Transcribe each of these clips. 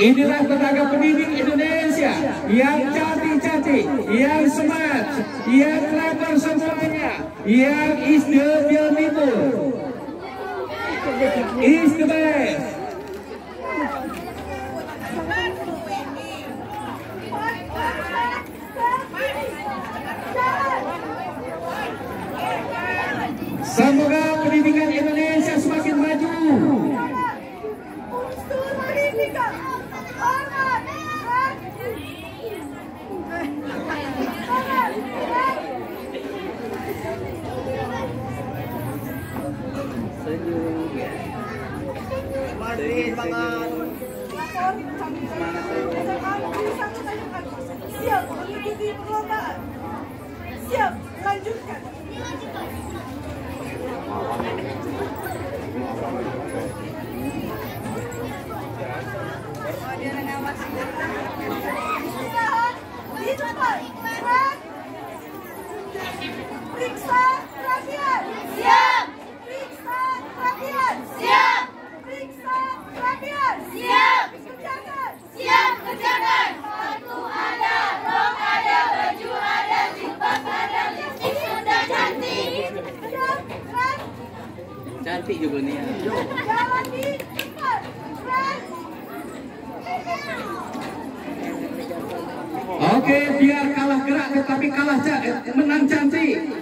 Inilah tenaga pendidik Indonesia yang cantik-cantik, yang smart, yang clever semuanya, yang is the beautiful, is the best. mga cantik juga. Oke, biar kalah gerak tetapi kalah menang cantik.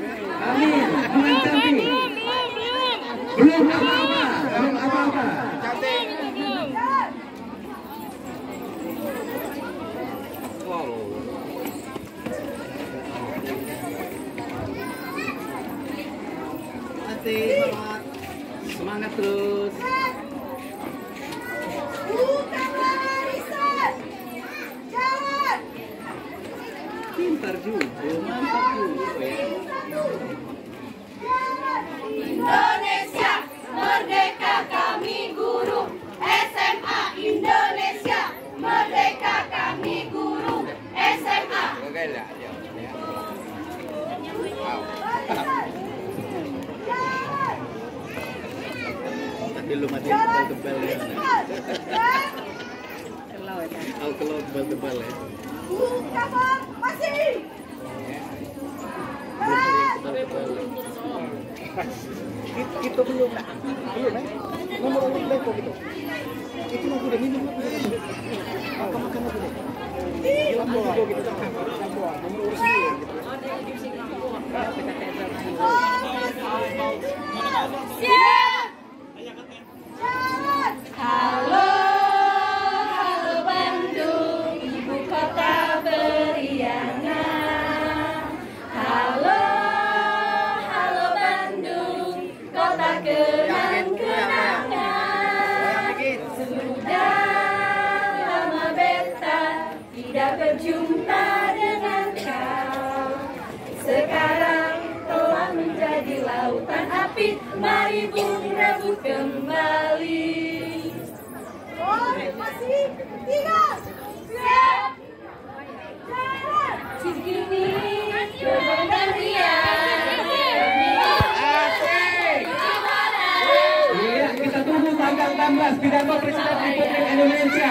bella. Ya. Tapi lu mati tebal ya. Kalau tebal-tebal ya. ya. Masih. Kita ya. belum, belum ya? Nomor urut gitu? Itu udah minum, minum. Apa makan? 시작! 자! pit, mari bung rebut kembali. Oh, masih tiga. Jalan. Iya, kita tunggu tanggal 16 pidato Presiden Republik Indonesia.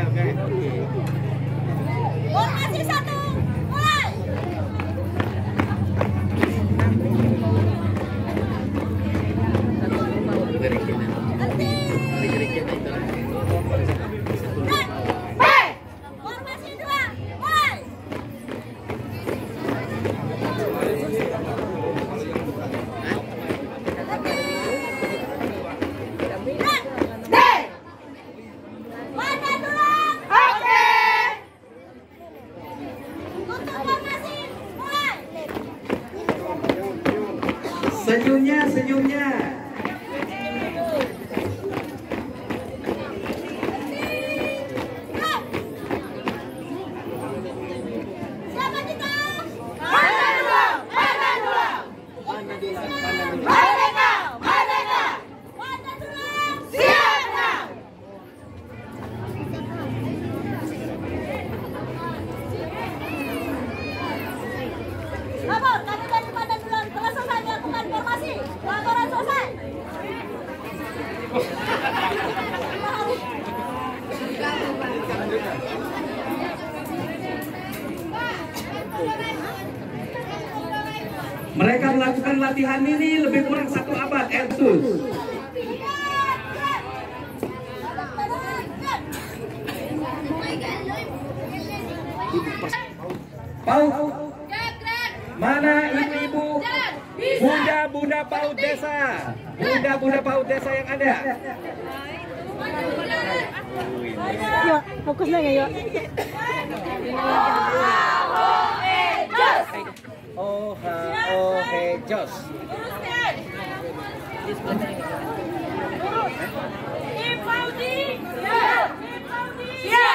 oke oke. Formasi satu. melakukan latihan ini lebih kurang satu abad eh, Ertus. Pau. Mana ibu-ibu? Bunda-bunda paut desa. Bunda-bunda paut desa yang ada. Yuk, fokus lagi ya, yuk. hoja, ojejos. Yeah.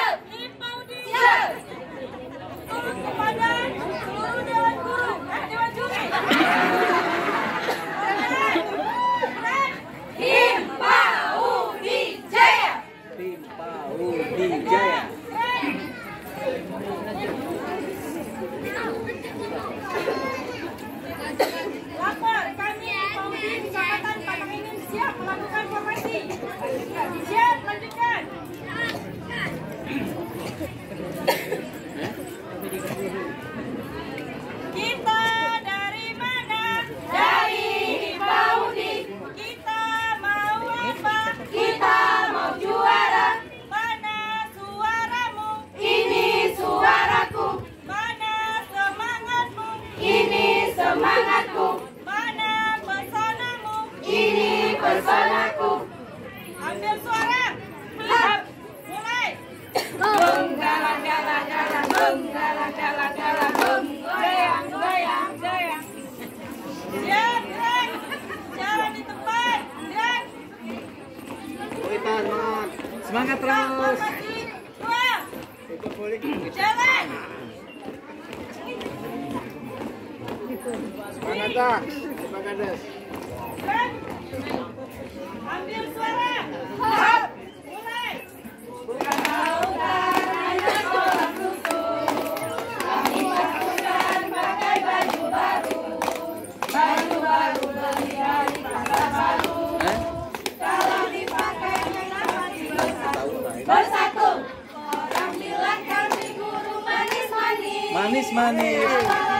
melakukan angkat terus. Jalan. Semangat, Pak. Semangat, Des. Manis-manis.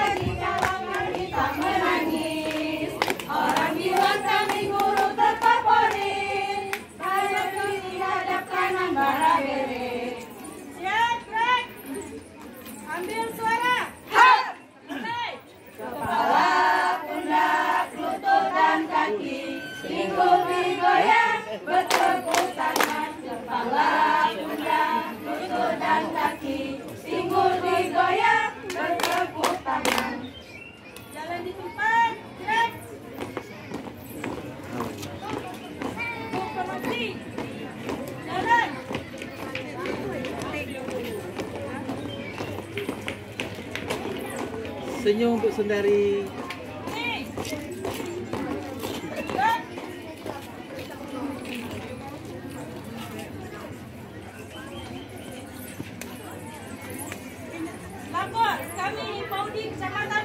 senyum untuk sendiri Lapor kami Paudi Jakarta